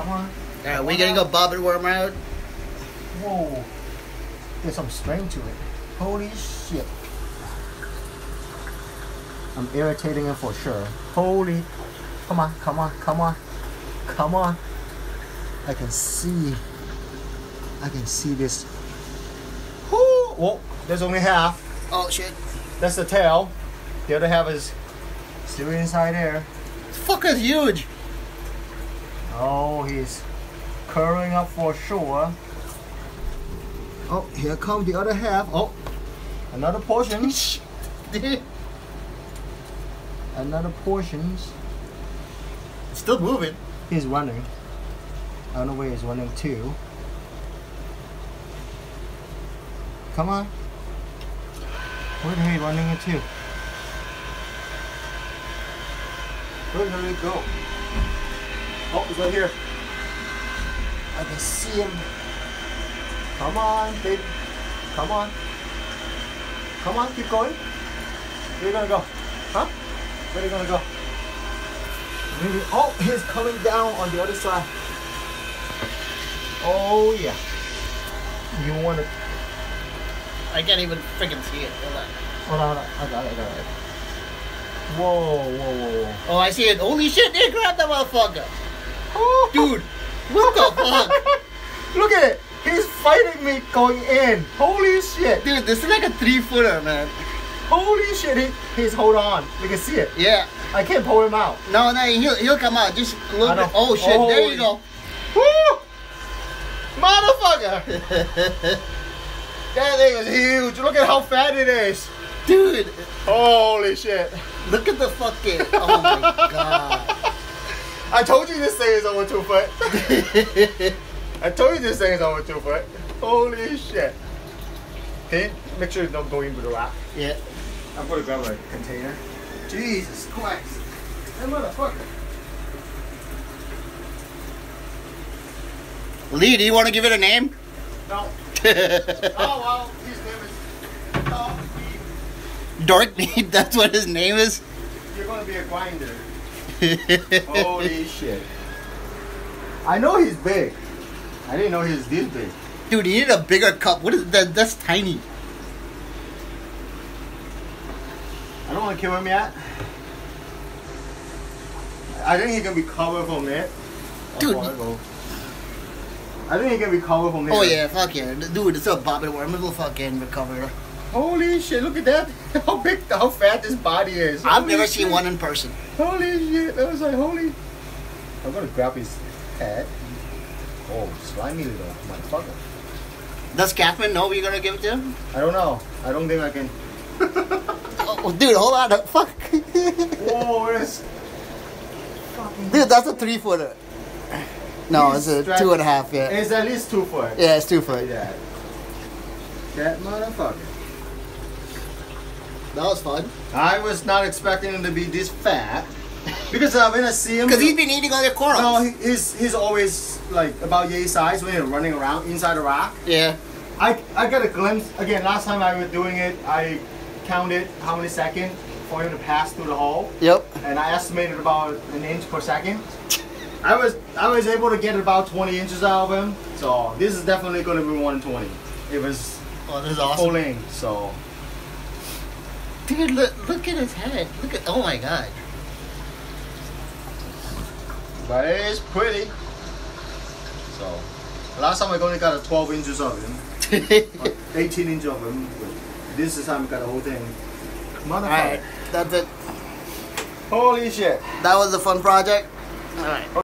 Come on. Alright, we gonna go bobbit worm out. Whoa. There's some strength to it. Holy shit. I'm irritating him for sure. Holy. Come on, come on, come on. Come on. I can see. I can see this. Whoo! Whoa, there's only half. Oh shit. That's the tail. The other half is still inside there. Fuck is huge. Oh, he's curling up for sure. Oh, here comes the other half. Oh, another portion. Another portions. Still moving. He's running. I don't know where he's running to. Come on. Where are you running into? Where did he go? Oh, he's right here. I can see him. Come on, baby. Come on. Come on, keep going. Where you gonna go? Huh? Where are you gonna go? Maybe- Oh, he's coming down on the other side. Oh yeah. You wanna I can't even freaking see it. Hold on. hold on, I got it, I got it. Whoa, whoa, whoa, whoa. Oh, I see it. Holy shit, they grabbed that motherfucker. Dude, what the fuck? Look at it! He's fighting me going in. Holy shit! Dude, this is like a three footer, man. Holy shit! He, he's hold on. You can see it. Yeah. I can't pull him out. No, no, he'll, he'll come out. Just a little bit. Oh shit, there you go. Woo! Motherfucker! that thing is huge. Look at how fat it is. Dude, Holy shit! look at the fucking. Oh my god. I told you this thing is over two foot. I told you this thing is over two foot. Holy shit. Okay, make sure you don't go into the rack. yeah. I'm gonna grab a container. Jesus Christ. That motherfucker. Lee, do you want to give it a name? No. oh well, his name is Meat. Dark Meat, that's what his name is? You're gonna be a grinder. Holy shit. I know he's big. I didn't know he was this big. Dude, you need a bigger cup. What is that? That's tiny. I don't want to kill him yet. I think he can be covered from it. Dude. I think he can recover from it. Oh yeah, fuck yeah. Dude, it's a bobbit worm. It'll fucking recover. Holy shit, look at that. How big, how fat this body is. I've Holy never shit. seen one in person. Holy shit, I was like, holy. I'm gonna grab his head. Oh, slimy little motherfucker. Does Catherine know we're gonna give it to him? I don't know. I don't think I can. Oh, dude, hold on. Fuck. Whoa, where's. Dude, that's a three footer. No, He's it's a two and a half, yeah. It's at least two foot. Yeah, it's two foot. That. That motherfucker. That was fun. I was not expecting him to be this fat. Because uh, when I see him. Because he's been eating all your corals. No, he- he's, he's always like about yay size when he's running around inside the rock. yeah. I, I got a glimpse again last time I was doing it I counted how many seconds for him to pass through the hole Yep. and I estimated about an inch per second. I was I was able to get about 20 inches out of him so this is definitely going to be 120. It was Oh, this is full awesome. length so Dude, look, look at his head. Look at. Oh my god. but it's pretty. So last time I only got a 12 inches of him, 18 inches of him. This time I got the whole thing. Motherfucker. Alright, that's it. Holy shit. That was a fun project. Alright.